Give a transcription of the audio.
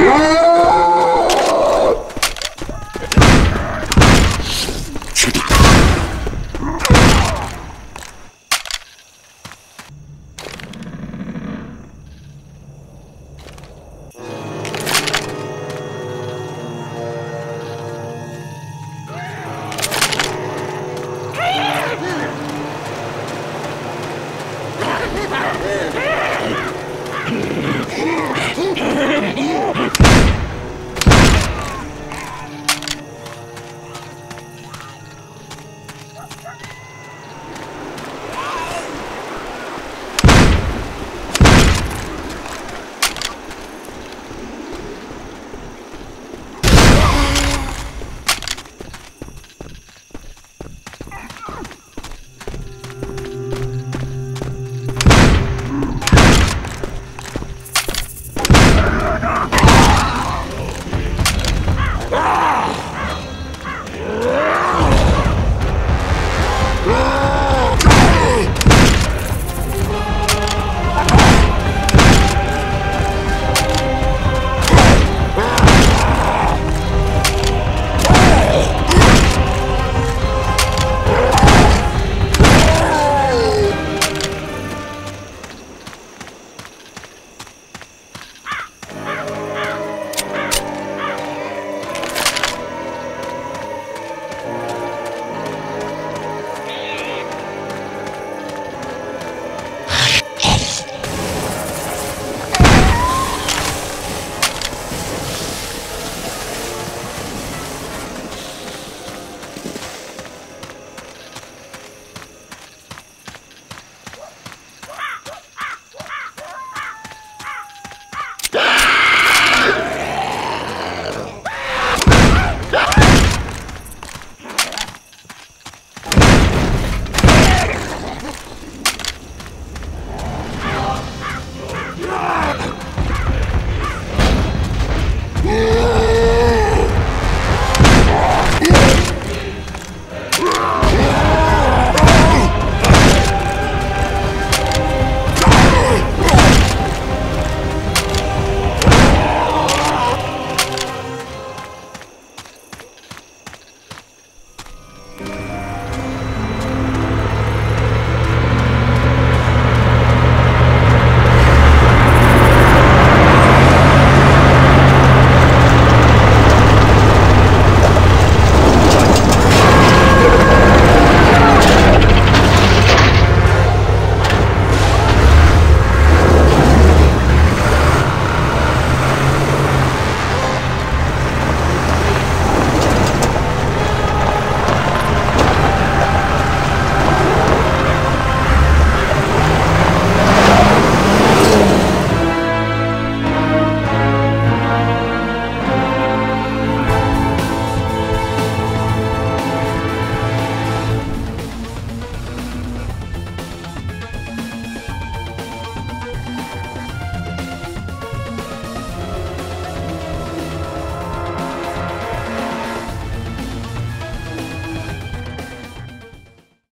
Yeah.